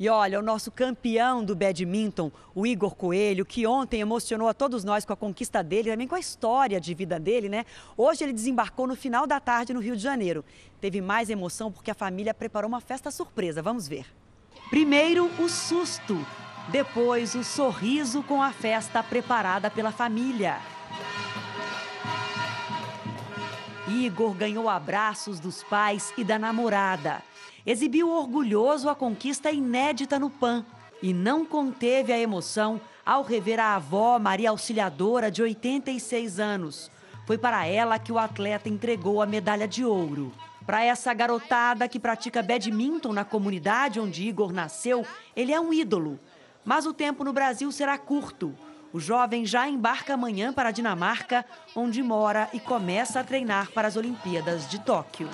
E olha, o nosso campeão do badminton, o Igor Coelho, que ontem emocionou a todos nós com a conquista dele, também com a história de vida dele, né? Hoje ele desembarcou no final da tarde no Rio de Janeiro. Teve mais emoção porque a família preparou uma festa surpresa. Vamos ver. Primeiro, o susto. Depois, o sorriso com a festa preparada pela família. Igor ganhou abraços dos pais e da namorada exibiu orgulhoso a conquista inédita no PAN e não conteve a emoção ao rever a avó Maria Auxiliadora, de 86 anos. Foi para ela que o atleta entregou a medalha de ouro. Para essa garotada que pratica badminton na comunidade onde Igor nasceu, ele é um ídolo. Mas o tempo no Brasil será curto. O jovem já embarca amanhã para a Dinamarca, onde mora e começa a treinar para as Olimpíadas de Tóquio.